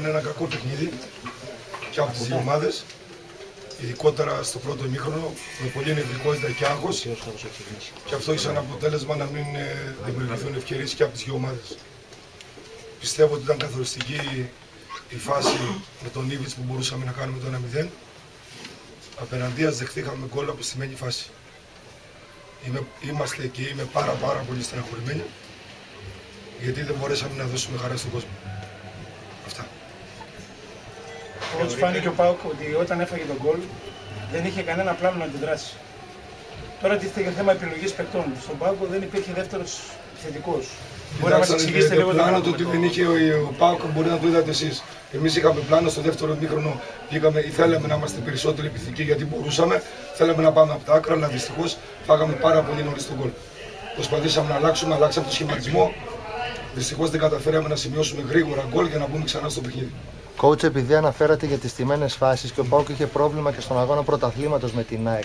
Είναι ένα κακό παιχνίδι και από τις δύο ομάδες. Ειδικότερα στο πρώτο ημίχρονο με πολύ νευρικότητα και άγχος. Και αυτό έχει σαν αποτέλεσμα να μην ε, δημιουργηθούν ευκαιρίες και από τις δύο ομάδες. Πιστεύω ότι ήταν καθοριστική η φάση με τον Ήβιτ που μπορούσαμε να κάνουμε το 1-0. Απέναντίας δεχτήκαμε γκολ από σημαίνει φάση. Είμαι, είμαστε και είμαι πάρα πάρα πολύ στεναχωρημένοι γιατί δεν μπορέσαμε να δώσουμε χαρά στον κόσμο. Αυτά. Όπως φάνηκε ο Πάουκ ότι όταν έφαγε τον γκολ δεν είχε κανένα πλάνο να αντιδράσει. Τώρα τίθεται για θέμα επιλογής παικτών. Στον Πάουκ δεν υπήρχε δεύτερος θετικό. Μπορεί να μας εξηγήσετε λίγο το πλάνο του ότι δεν είχε ο, ο Πάουκ, μπορεί να το είδατε εσείς. Εμείς είχαμε πλάνο στο δεύτερο μήχρονο, πήγαμε, θέλαμε να είμαστε περισσότερο επιθετικοί γιατί μπορούσαμε. Θέλαμε να πάμε από τα άκρα, αλλά δυστυχώς φάγαμε πάρα πολύ νωρίς τον γκολ. Προσπαθήσαμε να αλλάξουμε, αλλάξαμε το σχηματισμό. Δυστυχώς δεν καταφέραμε να σημειώσουμε γρήγορα γκολ για να μπούμε ξανά στο παιχνίδι. Coach, επειδή αναφέρατε για τις τιμένε φάσεις και ο Πάουκ είχε πρόβλημα και στον αγώνα πρωταθλήματος με την ΑΕΚ.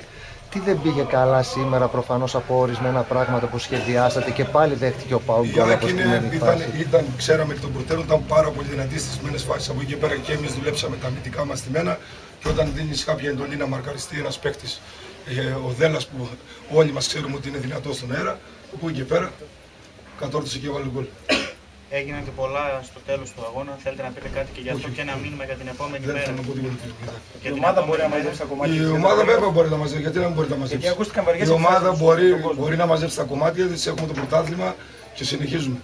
Τι δεν πήγε καλά σήμερα προφανώς από ορισμένα πράγματα που σχεδιάσατε και πάλι δέχτηκε ο Πάουκ γκολ από ήταν, ήταν, ήταν, ξέραμε εκ των προτέρων, ήταν πάρα πολύ δυνατή στις τιμένε φάσεις. Από εκεί και πέρα και εμείς δουλέψαμε τα αμυντικά μας μένα και όταν δίνεις κάποια εντολή να μαρκαριστεί ένας παίκτης, ε, ο Δέλλα που όλοι μας ξέρουμε ότι είναι δυνατός στον αέρα, από εκεί και πέρα κατόρθωσε και έβαλε γκολ. Έγιναν και πολλά στο τέλος του αγώνα. Θέλετε να πείτε κάτι και γι' αυτό και ένα μήνυμα για την επόμενη Δεν μέρα. θέλω να πω τίποτα. Η ομάδα μπορεί να μαζέψει τα κομμάτια. Η ομάδα βέβαια μπορεί να μαζέψει. Γιατί δεν μπορεί να Γιατί μαζέψει. ακούστηκαν βαριές Η ομάδα εκφράσεις μπορεί, στον κόσμο. μπορεί να μαζέψει τα κομμάτια τη. Έχουμε το πρωτάθλημα και συνεχίζουμε.